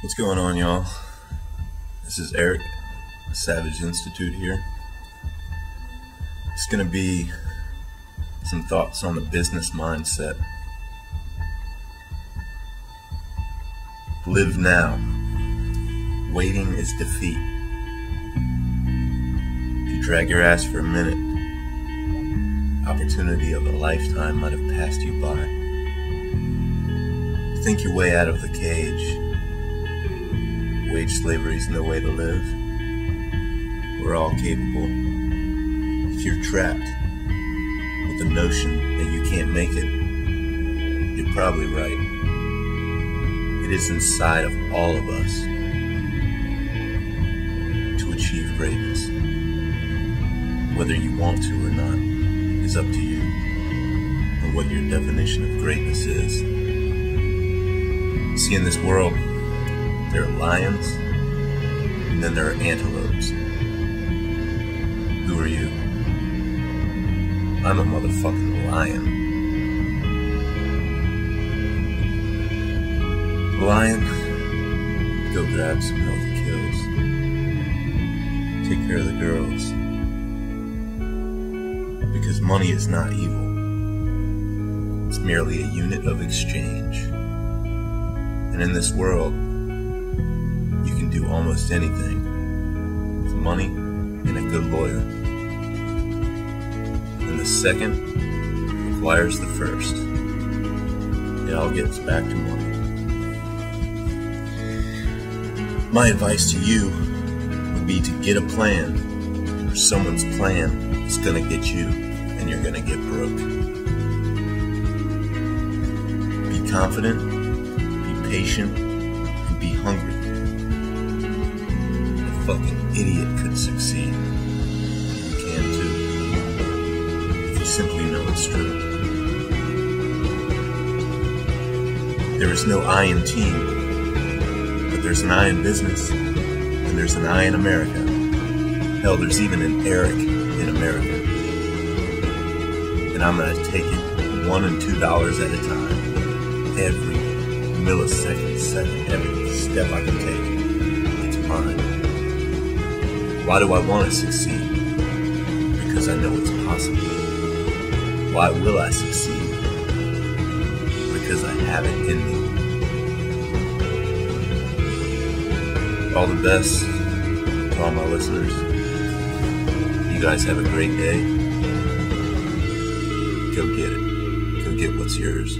What's going on, y'all? This is Eric, Savage Institute here. It's going to be some thoughts on the business mindset. Live now. Waiting is defeat. If you drag your ass for a minute, opportunity of a lifetime might have passed you by. Think your way out of the cage. Wage slavery is no way to live. We're all capable. If you're trapped with the notion that you can't make it, you're probably right. It is inside of all of us to achieve greatness. Whether you want to or not is up to you and what your definition of greatness is. See, in this world, there are lions, and then there are antelopes. Who are you? I'm a motherfucking lion. Lion, go grab some healthy kills. Take care of the girls. Because money is not evil. It's merely a unit of exchange. And in this world, you can do almost anything with money and a good lawyer. And the second requires the first. It all gets back to money. My advice to you would be to get a plan, or someone's plan is gonna get you, and you're gonna get broke. Be confident, be patient, fucking idiot could succeed. You can too. If you simply know it's true. There is no I in team, but there's an I in business, and there's an I in America. Hell, there's even an Eric in America. And I'm gonna take it one and two dollars at a time. Every millisecond, second, every step I can take, it's mine. Why do I want to succeed? Because I know it's possible. Why will I succeed? Because I have it in me. All the best to all my listeners. You guys have a great day. Go get it. Go get what's yours.